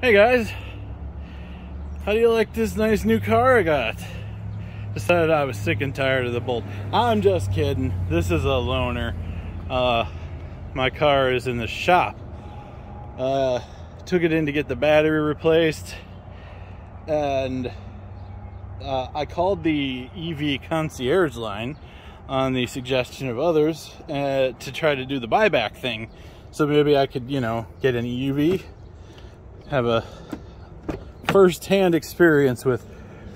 Hey guys, how do you like this nice new car I got? Decided I was sick and tired of the Bolt. I'm just kidding. This is a loaner. Uh, my car is in the shop. Uh, took it in to get the battery replaced, and uh, I called the EV concierge line on the suggestion of others uh, to try to do the buyback thing. So maybe I could, you know, get an EV, have a first-hand experience with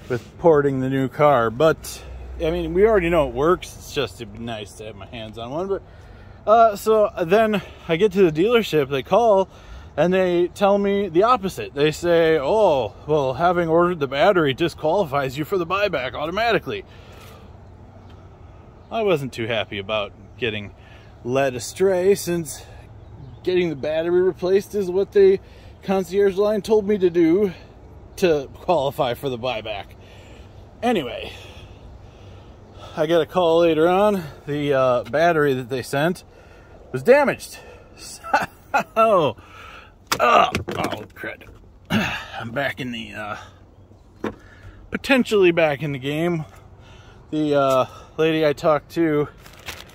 with porting the new car. But I mean, we already know it works. It's just nice to have my hands on one. But uh, so then I get to the dealership, they call, and they tell me the opposite. They say, "Oh, well, having ordered the battery disqualifies you for the buyback automatically." I wasn't too happy about getting led astray since getting the battery replaced is what the concierge line told me to do to qualify for the buyback. Anyway, I get a call later on. The uh, battery that they sent was damaged. oh, oh, oh, crud. I'm back in the, uh, potentially back in the game. The uh, lady I talked to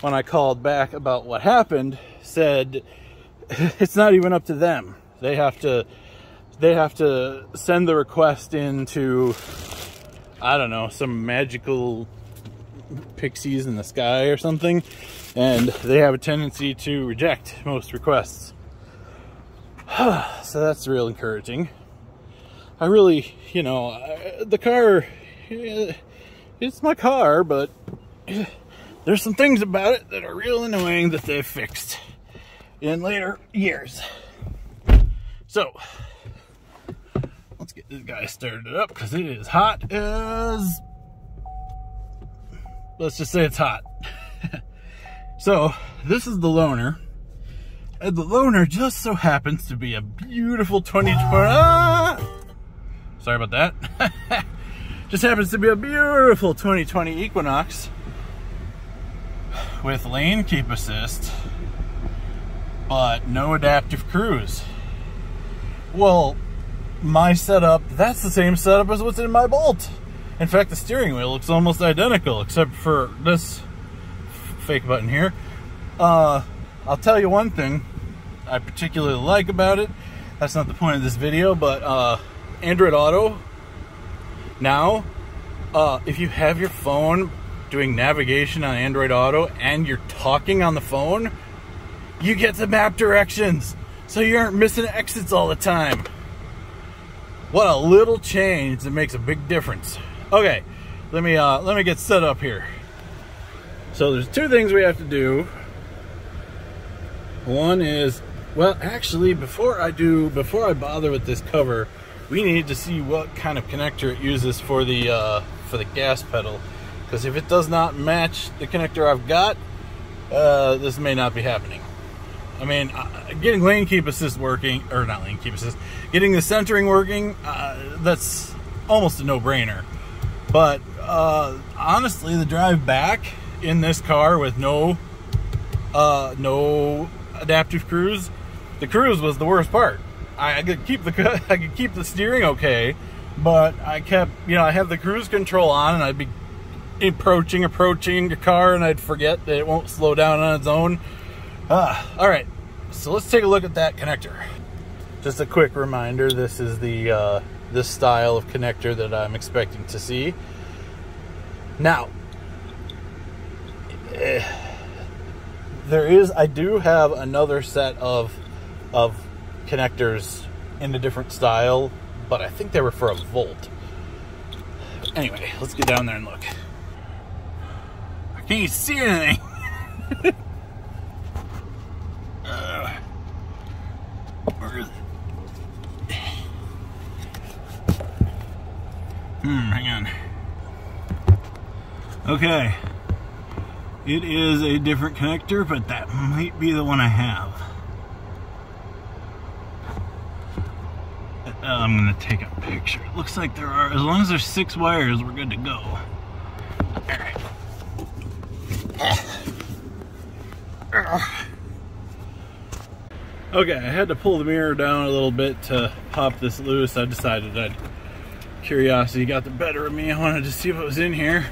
when I called back about what happened said it's not even up to them. They have to they have to send the request into I don't know, some magical pixies in the sky or something, and they have a tendency to reject most requests. so that's real encouraging. I really, you know, the car, eh, it's my car, but there's some things about it that are real annoying that they've fixed in later years. So, let's get this guy started up because it is hot as, let's just say it's hot. so, this is the loaner. And the loaner just so happens to be a beautiful 2020. Ah! Sorry about that. just happens to be a beautiful 2020 Equinox with lane keep assist, but no adaptive cruise. Well, my setup, that's the same setup as what's in my Bolt. In fact, the steering wheel looks almost identical, except for this fake button here. Uh, I'll tell you one thing I particularly like about it. That's not the point of this video, but uh, Android Auto, now, uh, if you have your phone doing navigation on Android Auto and you're talking on the phone, you get the map directions so you aren't missing exits all the time. What a little change that makes a big difference. Okay, let me uh, let me get set up here. So there's two things we have to do. One is, well, actually, before I do, before I bother with this cover, we need to see what kind of connector it uses for the uh, for the gas pedal. Because if it does not match the connector I've got, uh, this may not be happening. I mean, uh, getting lane keep assist working, or not lane keep assist, getting the centering working, uh, that's almost a no-brainer. But uh, honestly, the drive back in this car with no uh, no adaptive cruise, the cruise was the worst part. I, I could keep the I could keep the steering okay, but I kept you know I have the cruise control on and I'd be approaching, approaching the car, and I'd forget that it won't slow down on its own. Ah, all right, so let's take a look at that connector. Just a quick reminder, this is the uh, this style of connector that I'm expecting to see. Now, eh, there is, I do have another set of of connectors in a different style, but I think they were for a volt. Anyway, let's get down there and look. I Can you see anything? uh, Hmm, hang on. Okay. It is a different connector, but that might be the one I have. Uh, I'm gonna take a picture. It looks like there are, as long as there's six wires, we're good to go. Alright. Okay, I had to pull the mirror down a little bit to pop this loose, I decided that curiosity got the better of me. I wanted to see what was in here.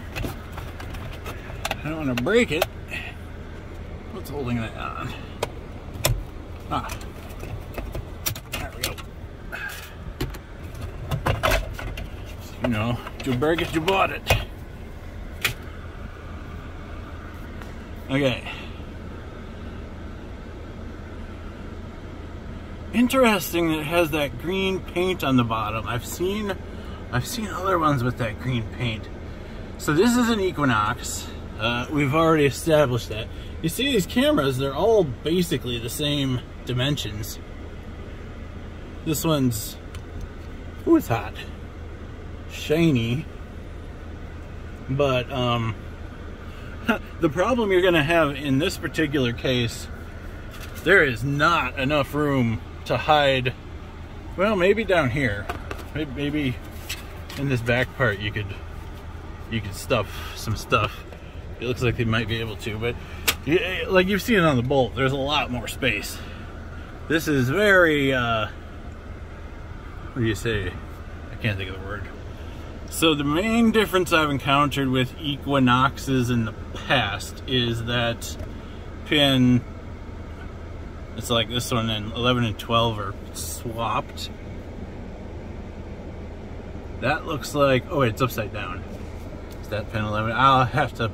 I don't want to break it. What's holding that on? Ah. There we go. You know, you break it, you bought it. Okay. Interesting that it has that green paint on the bottom. I've seen I've seen other ones with that green paint. So this is an Equinox. Uh, we've already established that. You see these cameras, they're all basically the same dimensions. This one's, ooh, it's hot. Shiny. But, um, the problem you're gonna have in this particular case, there is not enough room to hide, well, maybe down here. Maybe in this back part you could, you could stuff some stuff. It looks like they might be able to, but like you've seen on the Bolt, there's a lot more space. This is very, uh, what do you say? I can't think of the word. So the main difference I've encountered with Equinoxes in the past is that pin, it's like this one and 11 and 12 are swapped. That looks like, oh wait, it's upside down. Is that pin 11? I'll have to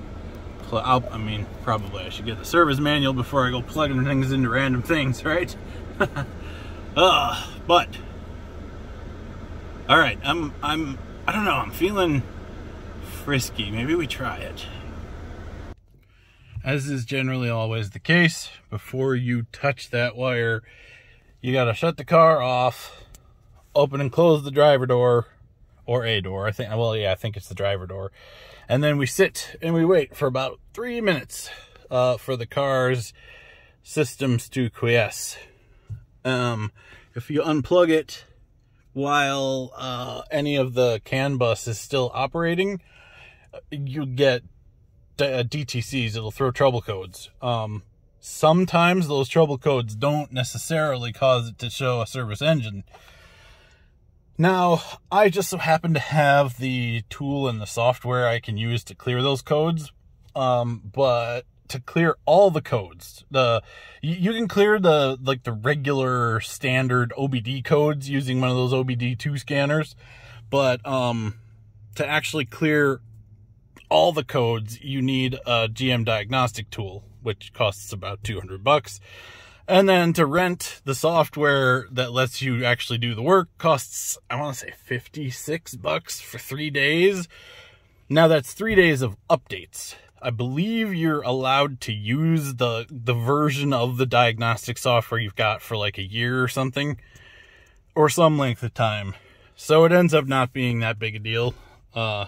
I'll, I mean, probably I should get the service manual before I go plugging things into random things, right? uh, but, all right, I'm, I'm, I don't know, I'm feeling frisky. Maybe we try it. As is generally always the case, before you touch that wire, you gotta shut the car off, open and close the driver door, or a door. I think, well, yeah, I think it's the driver door. And then we sit and we wait for about three minutes uh, for the car's systems to quiesce. Um, if you unplug it while uh, any of the CAN bus is still operating, you get DTCs. It'll throw trouble codes. Um, sometimes those trouble codes don't necessarily cause it to show a service engine. Now, I just so happen to have the tool and the software I can use to clear those codes. Um, but to clear all the codes, the you, you can clear the like the regular standard OBD codes using one of those OBD2 scanners, but um, to actually clear all the codes, you need a GM diagnostic tool, which costs about 200 bucks. And then to rent the software that lets you actually do the work costs, I want to say 56 bucks for three days. Now that's three days of updates. I believe you're allowed to use the, the version of the diagnostic software you've got for like a year or something, or some length of time. So it ends up not being that big a deal. Uh,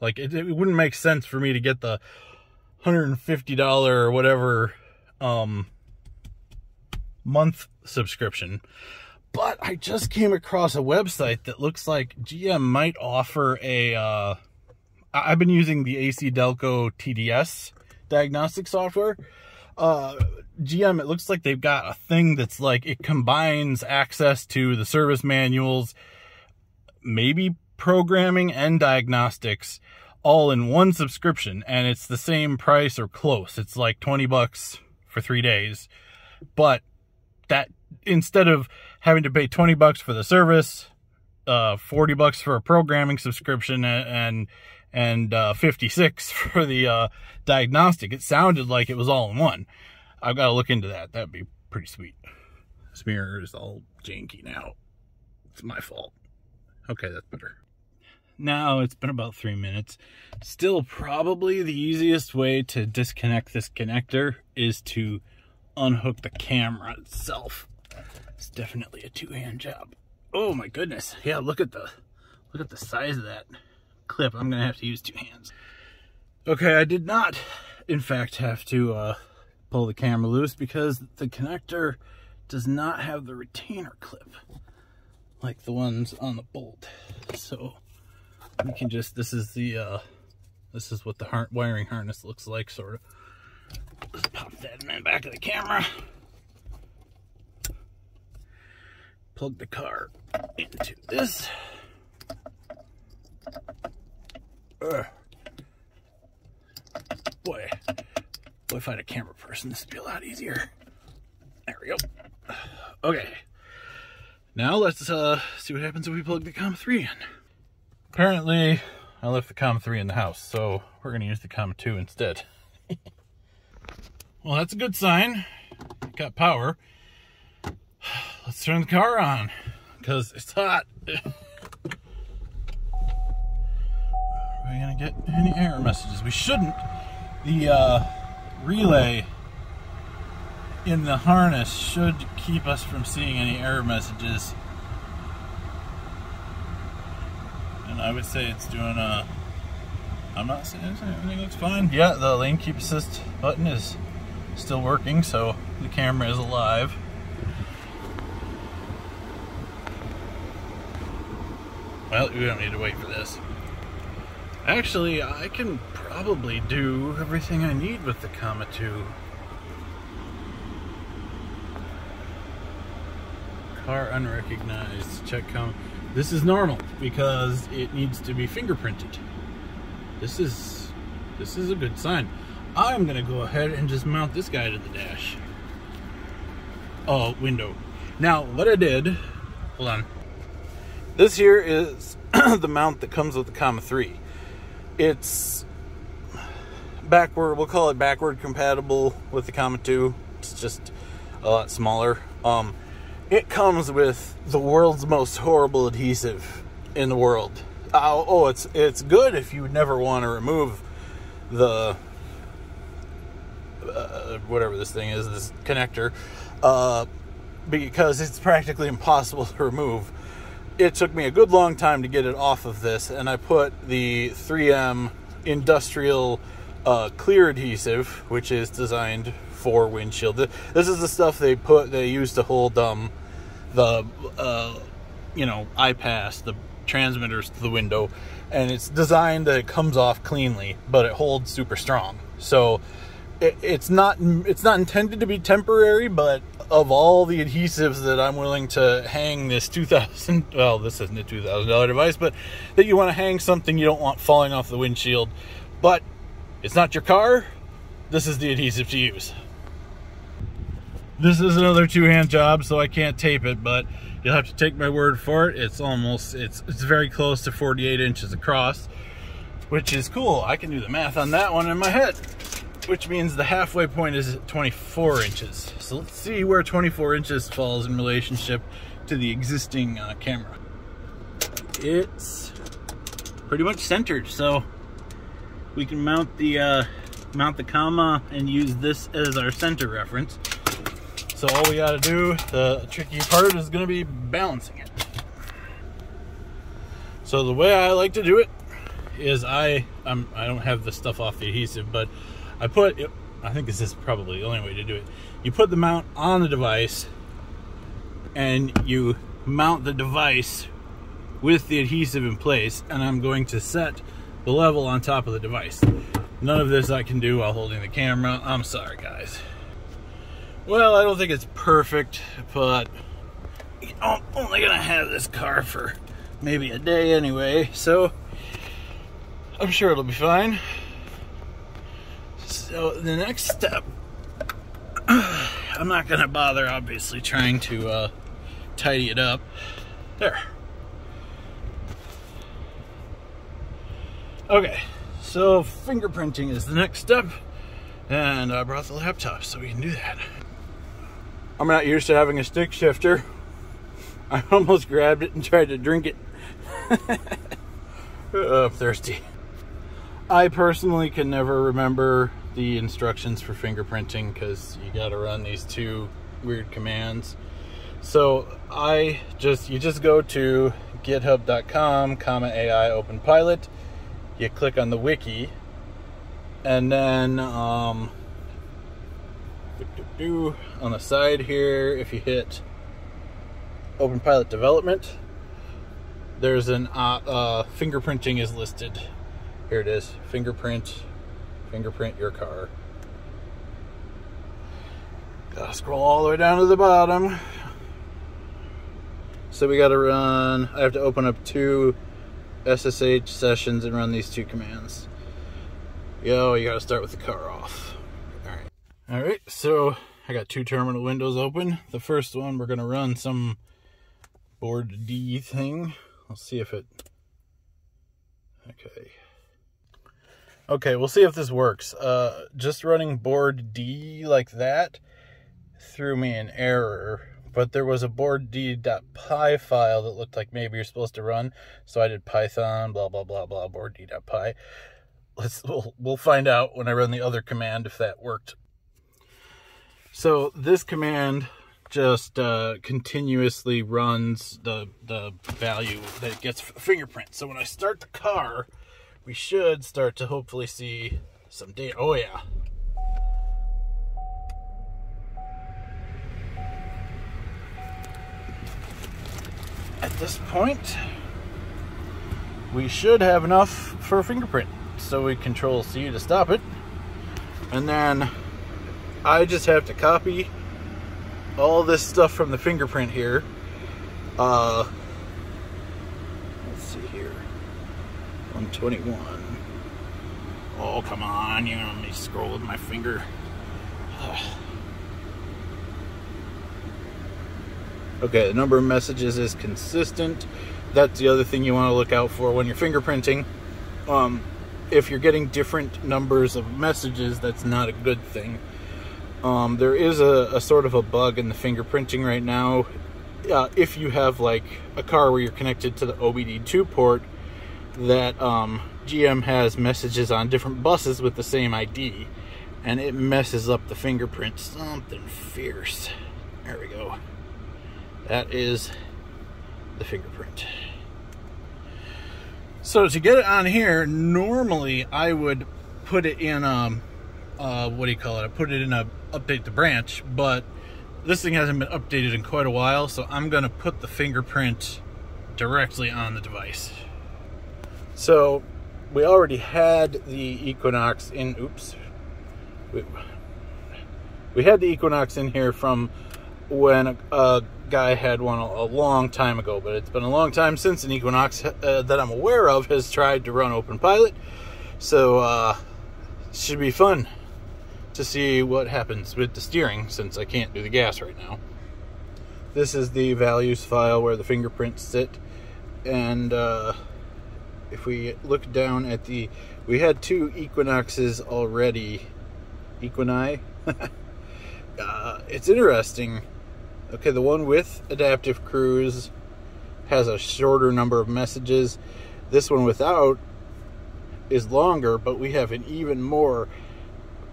like it, it wouldn't make sense for me to get the $150 or whatever, um, month subscription. But I just came across a website that looks like GM might offer a. Uh, I've been using the ACDelco TDS diagnostic software. Uh, GM, it looks like they've got a thing that's like it combines access to the service manuals, maybe programming and diagnostics all in one subscription and it's the same price or close. It's like 20 bucks for 3 days. But that instead of having to pay 20 bucks for the service, uh, 40 bucks for a programming subscription and, and, uh, 56 for the, uh, diagnostic, it sounded like it was all in one. I've got to look into that. That'd be pretty sweet. This mirror is all janky now. It's my fault. Okay, that's better. Now it's been about three minutes. Still probably the easiest way to disconnect this connector is to unhook the camera itself. It's definitely a two-hand job. Oh my goodness. Yeah, look at the look at the size of that clip. I'm gonna have to use two hands. Okay, I did not in fact have to uh, pull the camera loose because the connector does not have the retainer clip like the ones on the bolt. So we can just this is the uh this is what the wiring harness looks like sort of Let's pop that in the back of the camera. plug the car into this. Ugh. Boy, boy, if I had a camera person, this would be a lot easier. There we go. Okay. Now let's uh, see what happens if we plug the Comma 3 in. Apparently, I left the Comma 3 in the house, so we're going to use the Comma 2 instead. well, that's a good sign. Got power. Let's turn the car on, because it's hot. Are we going to get any error messages? We shouldn't. The uh, relay in the harness should keep us from seeing any error messages. And I would say it's doing a. I'm not saying anything looks fine. Yeah, the lane keep assist button is still working, so the camera is alive. Well, we don't need to wait for this. Actually, I can probably do everything I need with the Comma 2. Car unrecognized. Check count. This is normal because it needs to be fingerprinted. This is this is a good sign. I'm gonna go ahead and just mount this guy to the dash. Oh, window. Now, what I did, hold on. This here is the mount that comes with the Comma 3. It's backward, we'll call it backward compatible with the Comma 2. It's just a lot smaller. Um, it comes with the world's most horrible adhesive in the world. Uh, oh, it's it's good if you never want to remove the uh, whatever this thing is, this connector, uh, because it's practically impossible to remove. It took me a good long time to get it off of this, and I put the 3M industrial uh, clear adhesive, which is designed for windshield. This is the stuff they put they use to hold um the uh, you know I-PASS the transmitters to the window, and it's designed that it comes off cleanly, but it holds super strong. So it, it's not it's not intended to be temporary, but of all the adhesives that I'm willing to hang this 2000 well this isn't a $2000 device but that you want to hang something you don't want falling off the windshield but it's not your car this is the adhesive to use this is another two-hand job, so I can't tape it, but you'll have to take my word for it. It's almost, it's, it's very close to 48 inches across, which is cool. I can do the math on that one in my head, which means the halfway point is 24 inches. So let's see where 24 inches falls in relationship to the existing uh, camera. It's pretty much centered, so we can mount the uh, mount the comma and use this as our center reference. So all we gotta do, the tricky part is gonna be balancing it. So the way I like to do it is I, I'm, I don't have the stuff off the adhesive, but I put, I think this is probably the only way to do it. You put the mount on the device and you mount the device with the adhesive in place and I'm going to set the level on top of the device. None of this I can do while holding the camera. I'm sorry guys. Well, I don't think it's perfect, but I'm only gonna have this car for maybe a day anyway, so I'm sure it'll be fine. So the next step, I'm not gonna bother obviously trying to uh, tidy it up. There. Okay, so fingerprinting is the next step, and I brought the laptop so we can do that. I'm not used to having a stick shifter. I almost grabbed it and tried to drink it. oh, I'm thirsty. I personally can never remember the instructions for fingerprinting because you got to run these two weird commands. So I just you just go to github.com comma AI openpilot. You click on the wiki and then um, on the side here, if you hit openpilot Development, there's an uh, uh, fingerprinting is listed. Here it is, fingerprint, fingerprint your car. Gotta scroll all the way down to the bottom. So we got to run, I have to open up two SSH sessions and run these two commands. Yo, you got to start with the car off. All right. So I got two terminal windows open. The first one, we're going to run some boardd thing. Let's see if it, okay. Okay, we'll see if this works. Uh, just running boardd like that threw me an error, but there was a boardd.py file that looked like maybe you're supposed to run. So I did Python, blah, blah, blah, blah, boardd.py. Let's, we'll, we'll find out when I run the other command if that worked. So this command just uh, continuously runs the, the value that gets fingerprint. So when I start the car, we should start to hopefully see some data. Oh yeah. At this point, we should have enough for a fingerprint. So we control C to stop it. And then I just have to copy all this stuff from the fingerprint here. Uh, let's see here. 121. Oh, come on. You know, let me scroll with my finger. okay, the number of messages is consistent. That's the other thing you want to look out for when you're fingerprinting. Um, if you're getting different numbers of messages, that's not a good thing. Um, there is a, a, sort of a bug in the fingerprinting right now. Uh, if you have like a car where you're connected to the OBD2 port, that um, GM has messages on different buses with the same ID, and it messes up the fingerprint something fierce. There we go. That is the fingerprint. So to get it on here, normally I would put it in um uh what do you call it? I put it in a update the branch, but this thing hasn't been updated in quite a while, so I'm gonna put the fingerprint directly on the device. So we already had the Equinox in, oops, we, we had the Equinox in here from when a, a guy had one a, a, long time ago, but it's been a long time since an Equinox uh, that I'm aware of has tried to run openpilot. So, uh, should be fun to see what happens with the steering since I can't do the gas right now. This is the values file where the fingerprints sit, and uh, if we look down at the, we had two equinoxes already. Equini? uh, it's interesting. Okay, the one with adaptive cruise has a shorter number of messages. This one without is longer, but we have an even more.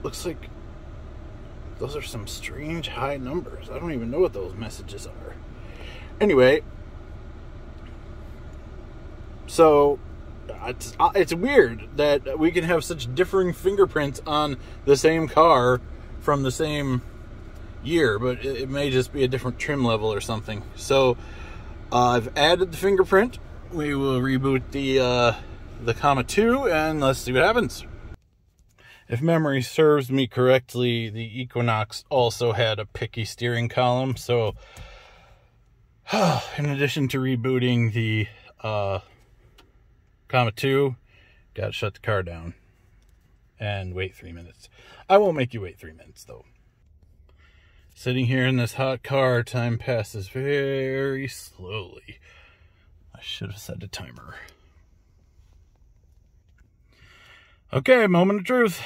Looks like those are some strange high numbers. I don't even know what those messages are. Anyway, so it's, uh, it's weird that we can have such differing fingerprints on the same car from the same year, but it, may just be a different trim level or something. So uh, I've added the fingerprint. We will reboot the uh, the comma 2 and let's see what happens. If memory serves me correctly, the Equinox also had a picky steering column. So in addition to rebooting the uh, comma two, got to shut the car down and wait three minutes. I won't make you wait three minutes though. Sitting here in this hot car, time passes very slowly. I should have set a timer. Okay, moment of truth.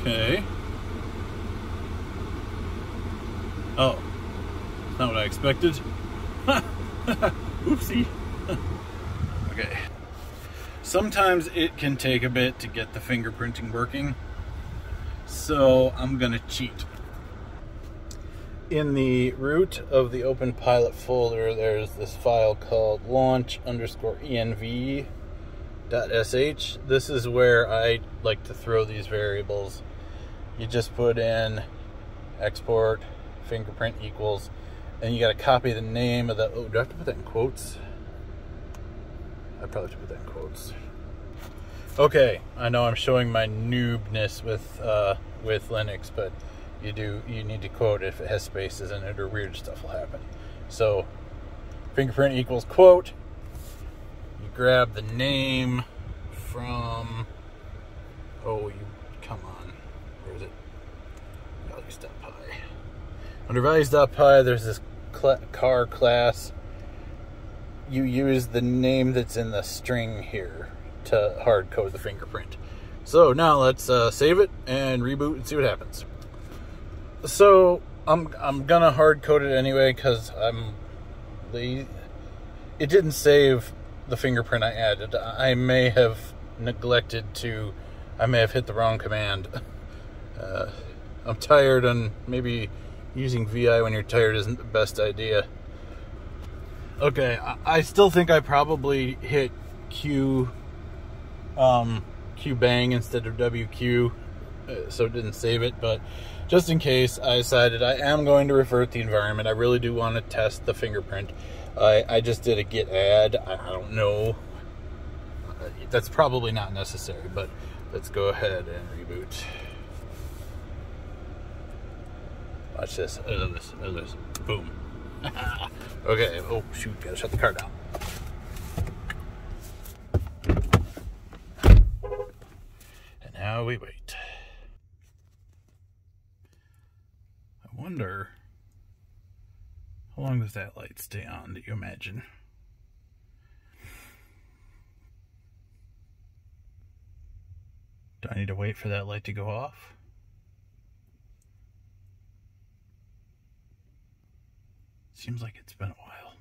Okay. Oh. Not what I expected. Oopsie. okay. Sometimes it can take a bit to get the fingerprinting working. So I'm gonna cheat. In the root of the openpilot folder, there's this file called launch underscore env .sh. This is where I like to throw these variables. You just put in export fingerprint equals and you got to copy the name of the oh do I have to put that in quotes? I probably should put that in quotes. Okay, I know I'm showing my noobness with uh, with Linux, but you do you need to quote if it has spaces in it or weird stuff will happen. So fingerprint equals quote. You grab the name from oh you come on where is it values.py under values.py there's this cl- car class you use the name that's in the string here to hard code the fingerprint. So now let's uh, save it and reboot and see what happens. So I'm I'm gonna hard code it anyway because I'm the it didn't save the fingerprint I added. I may have neglected to I may have hit the wrong command. Uh, I'm tired and maybe using VI when you're tired isn't the best idea. Okay, I, I still think I probably hit Q um, Q bang instead of WQ, uh, so it didn't save it. But just in case, I decided I am going to revert the environment. I really do want to test the fingerprint. I, I just did a git add. I, I don't know. Uh, that's probably not necessary, but let's go ahead and reboot. Watch this. At this. At this. Boom. okay. Oh, shoot. Gotta shut the car down. And now we wait. I wonder how long does that light stay on, do you imagine? Do I need to wait for that light to go off? Seems like it's been a while.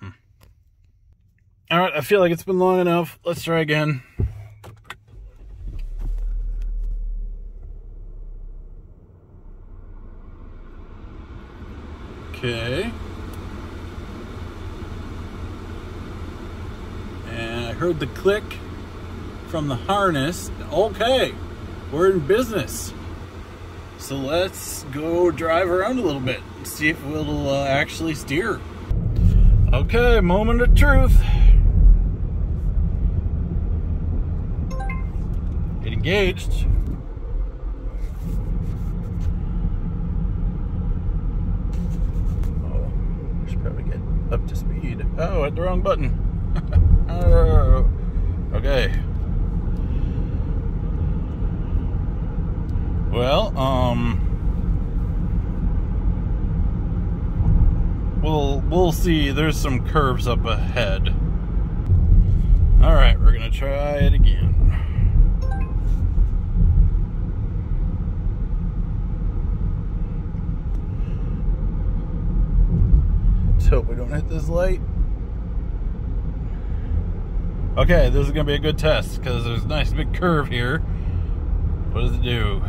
Hmm. All right, I feel like it's been long enough. Let's try again. Okay. And I heard the click from the harness. Okay, we're in business. So let's go drive around a little bit and see if it'll uh, actually steer. Okay, moment of truth. Get engaged. Up to speed. Oh, at the wrong button. oh, okay. Well, um, we'll we'll see. There's some curves up ahead. All right, we're gonna try it again. Let's hope we don't hit this light. Okay, this is going to be a good test because there's a nice big curve here. What does it do?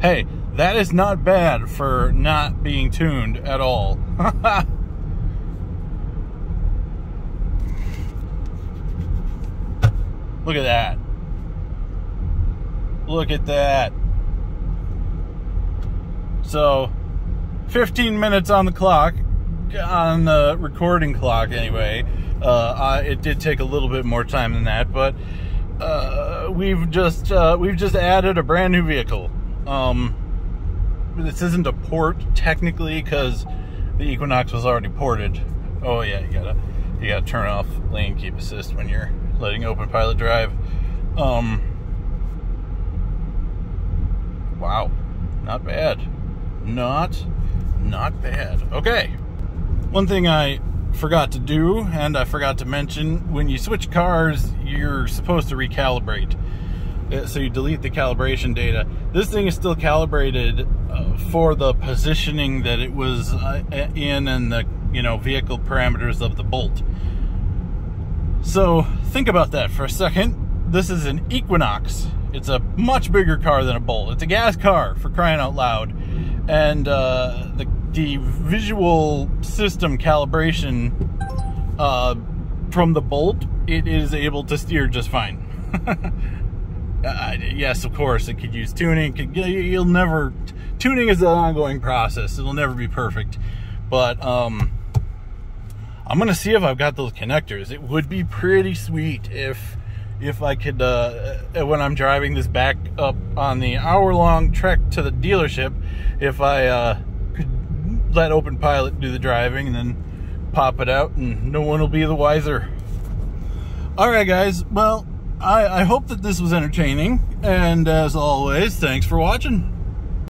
Hey, that is not bad for not being tuned at all. Look at that. Look at that. So, 15 minutes on the clock, on the recording clock anyway. Uh, I, it did take a little bit more time than that, but uh, we've just uh, we've just added a brand new vehicle. Um, this isn't a port technically because the Equinox was already ported. Oh yeah, you gotta you gotta turn off lane keep assist when you're letting openpilot drive. Um, wow, not bad, not not bad. Okay. One thing I forgot to do, and I forgot to mention, when you switch cars, you're supposed to recalibrate. Uh, so you delete the calibration data. This thing is still calibrated uh, for the positioning that it was uh, in and the you know vehicle parameters of the Bolt. So think about that for a second. This is an Equinox. It's a much bigger car than a Bolt. It's a gas car for crying out loud, and uh, the the visual system calibration uh, from the Bolt, it is able to steer just fine. uh, yes, of course, it could use tuning. Could, you'll never tuning is an ongoing process. It'll never be perfect, but um, I'm gonna see if I've got those connectors. It would be pretty sweet if if I could uh, when I'm driving this back up on the hour long trek to the dealership, if I uh, could let openpilot do the driving and then pop it out, and no one will be the wiser. All right, guys. Well, I, I hope that this was entertaining, and as always, thanks for watching.